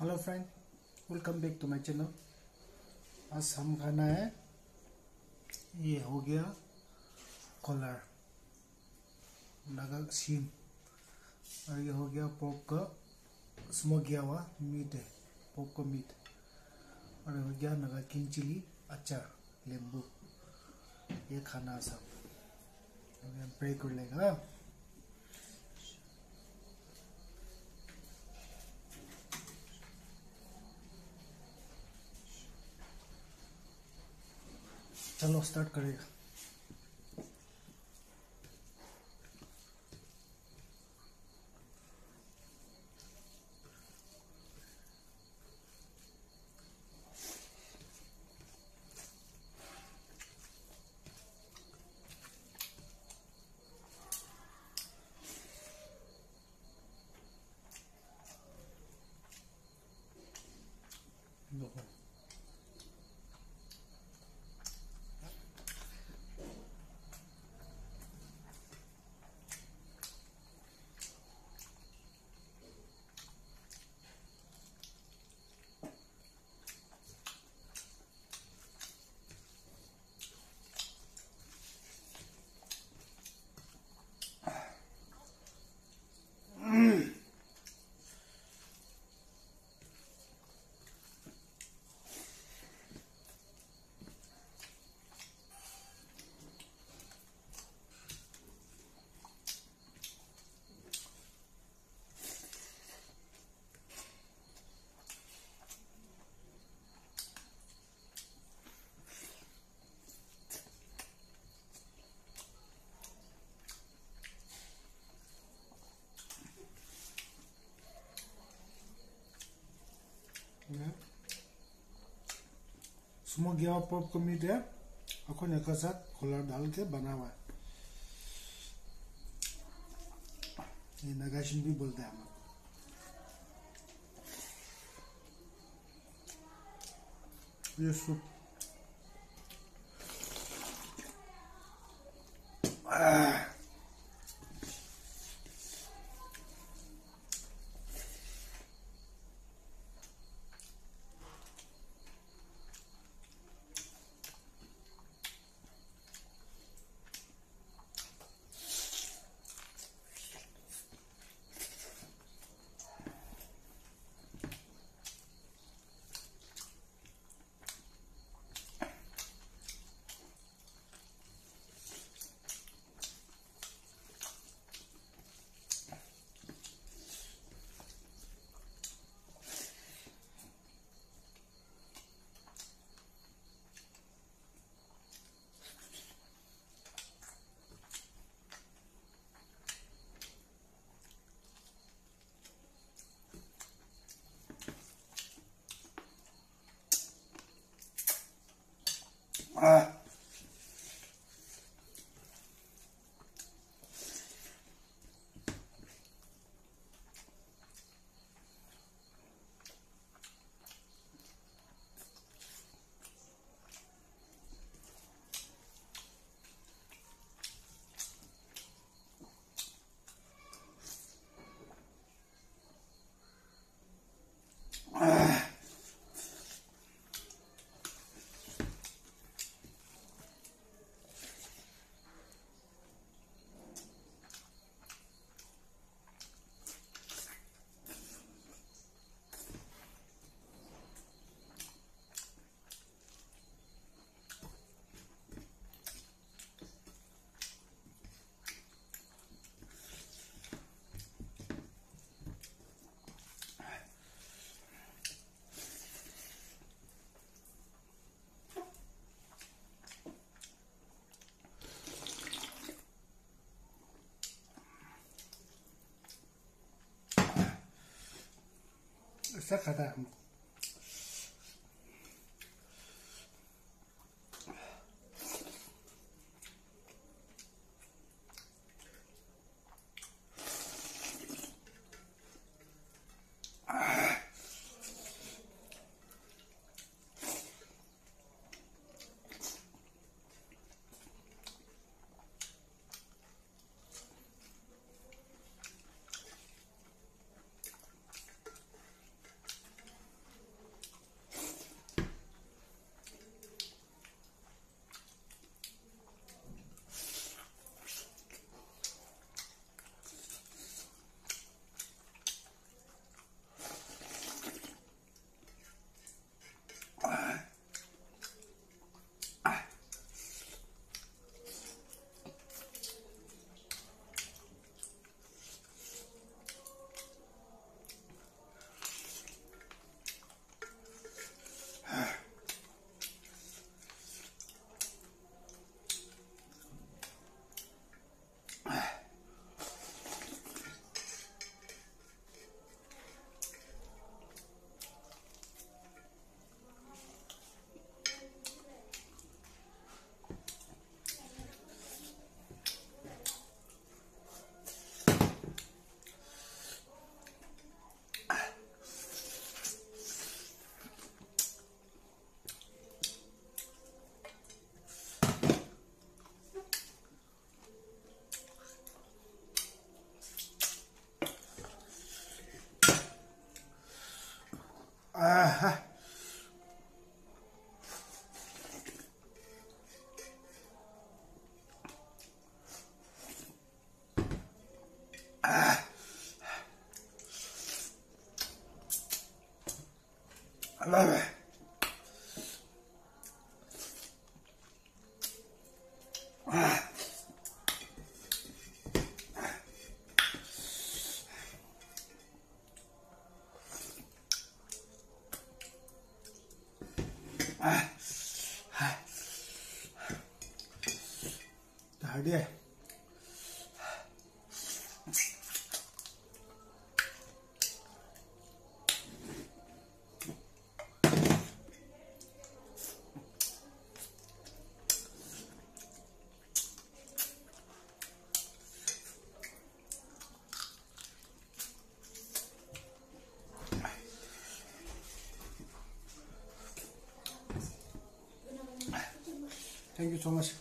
Hello friend welcome back to my channel आज हम खाना है। ये हो गया कॉलर। लगा सीम और ये हो गया पोक का स्मोक किया हुआ मीट है। पोक का मीट। और हो गया नगा किंग चिली अचार, नींबू। ये खाना सब। प्रे कर लेगा चलो स्टार्ट करेगा स्मोक गया हुआ पॉप का मीट है अखोन एक साथ खोला डाल के बना हुआ है ये नगाशिन भी बोलते हैं हम ये soup Ah. 这可大了。来来。哎，哎，哎，大二弟。Thank you so much.